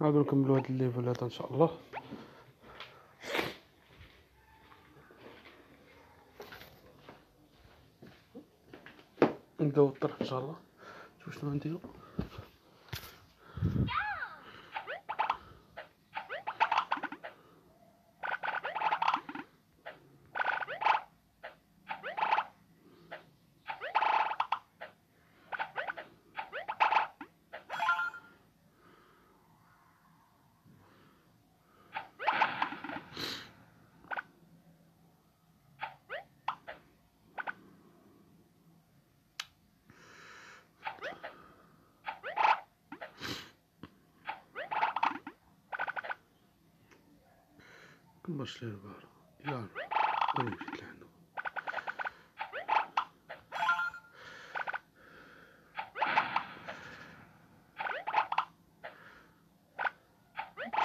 نعاودو نكملو هاد الليفل هذا إن شاء الله. نبداو الطرح إن شاء الله. شوف شنو نديرو Başları var. Yavrum. Onu yüklendim.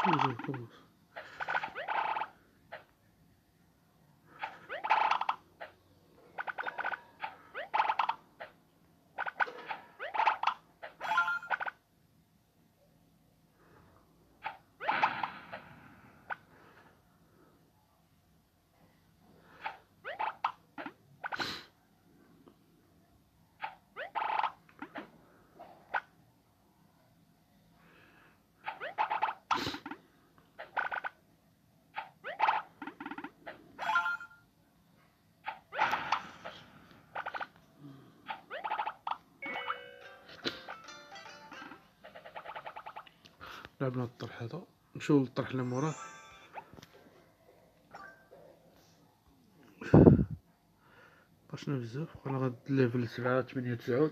Çok uzun kalmasın. لعبنا الطرح هذا. نمشيو للطرح اللي موراه. بقاشنا بزاف بقينا غاد ليفل سبعة تمنية تسعود.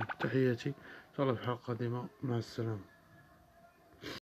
تحياتي. إن شاء الله في حلقة قادمة مع السلامة.